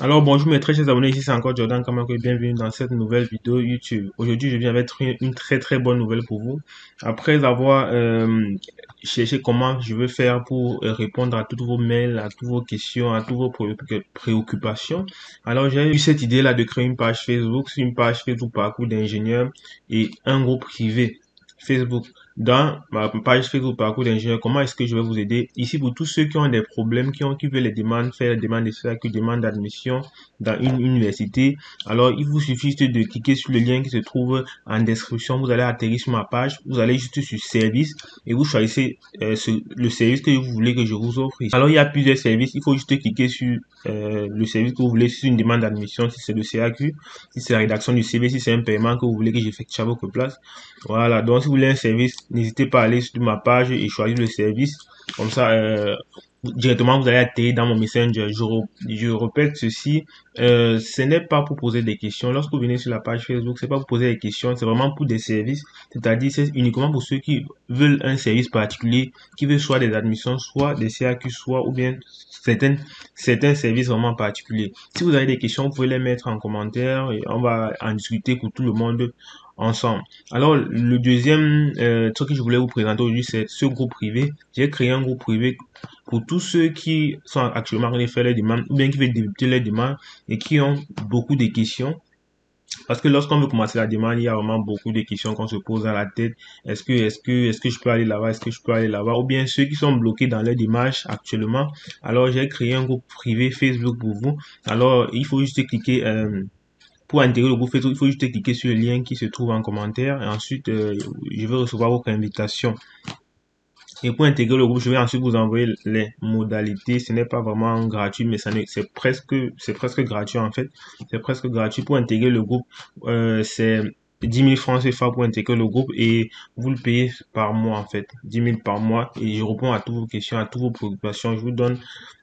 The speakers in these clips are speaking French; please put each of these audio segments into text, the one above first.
Alors bonjour mes très chers abonnés, ici c'est encore Jordan Kamako et bienvenue dans cette nouvelle vidéo YouTube. Aujourd'hui je viens avec une, très très bonne nouvelle pour vous. Après avoir euh, cherché comment je vais faire pour euh, répondre à tous vos mails, à toutes vos questions, à toutes vos préoccupations, alors j'ai eu cette idée là de créer une page Facebook, une page Facebook parcours d'ingénieur et un groupe privé Facebook dans ma page Facebook Parcours d'ingénieur, comment est-ce que je vais vous aider? Ici, pour tous ceux qui ont des problèmes, qui ont qui veulent les demandes, faire des demandes de ça, qui d'admission dans une université, alors il vous suffit juste de cliquer sur le lien qui se trouve en description. Vous allez atterrir sur ma page, vous allez juste sur service et vous choisissez euh, le service que vous voulez que je vous offre. Alors, il y a plusieurs services. Il faut juste cliquer sur euh, le service que vous voulez, si c'est une demande d'admission, si c'est le CAQ, si c'est la rédaction du CV, si c'est un paiement que vous voulez que j'effectue à votre place. Voilà, donc si vous voulez un service, n'hésitez pas à aller sur ma page et choisir le service. Comme ça, euh, directement, vous allez atterrir dans mon Messenger. Je, répète ceci, euh, ce n'est pas pour poser des questions. Lorsque vous venez sur la page Facebook, c'est pas pour poser des questions, c'est vraiment pour des services. C'est-à-dire, c'est uniquement pour ceux qui veulent un service particulier, qui veulent soit des admissions, soit des CAQ, soit ou bien certains, certains services vraiment particuliers. Si vous avez des questions, vous pouvez les mettre en commentaire et on va en discuter pour tout le monde ensemble. Alors, le deuxième euh, truc que je voulais vous présenter aujourd'hui, c'est ce groupe privé. J'ai créé un groupe privé pour tous ceux qui sont actuellement en train de faire les demandes ou bien qui veulent débuter les demandes et qui ont beaucoup de questions. Parce que lorsqu'on veut commencer la demande, il y a vraiment beaucoup de questions qu'on se pose à la tête. Est-ce que, est-ce que, est-ce que je peux aller là-bas? Est-ce que je peux aller là-bas? Ou bien ceux qui sont bloqués dans les démarches actuellement. Alors, j'ai créé un groupe privé Facebook pour vous. Alors, il faut juste cliquer, euh, pour intégrer le groupe Facebook, il faut juste cliquer sur le lien qui se trouve en commentaire et ensuite euh, je vais recevoir votre invitation. Et pour intégrer le groupe, je vais ensuite vous envoyer les modalités. Ce n'est pas vraiment gratuit, mais c'est presque, c'est presque gratuit en fait. C'est presque gratuit pour intégrer le groupe. Euh, c'est 10 000 francs CFA pour intégrer le groupe et vous le payez par mois en fait. 10 000 par mois et je réponds à toutes vos questions, à toutes vos préoccupations. Je vous donne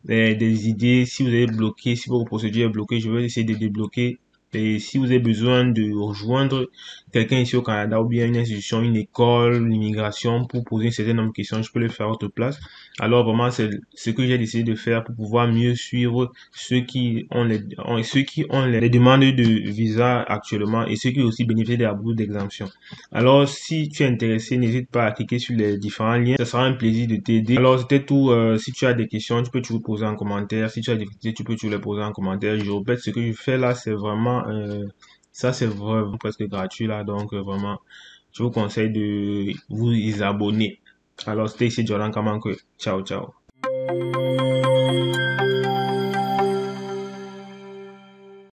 euh, des idées. Si vous êtes bloqué, si votre procédure est bloquée, je vais essayer de débloquer et si vous avez besoin de rejoindre quelqu'un ici au Canada ou bien une institution, une école, l'immigration pour poser un certain nombre de questions, je peux le faire à votre place. Alors vraiment, c'est ce que j'ai décidé de faire pour pouvoir mieux suivre ceux qui ont les, ceux qui ont les, demandes de visa actuellement et ceux qui aussi bénéficient de la bourse d'exemption. Alors si tu es intéressé, n'hésite pas à cliquer sur les différents liens. Ce sera un plaisir de t'aider. Alors c'était tout. Euh, si tu as des questions, tu peux toujours poser en commentaire. Si tu as des questions, tu peux toujours les poser en commentaire. Je répète, ce que je fais là, c'est vraiment euh, ça c'est vraiment presque gratuit là. Donc euh, vraiment, je vous conseille de vous y abonner. Alors, c'était ici Jordan Kamanko. Ciao, ciao.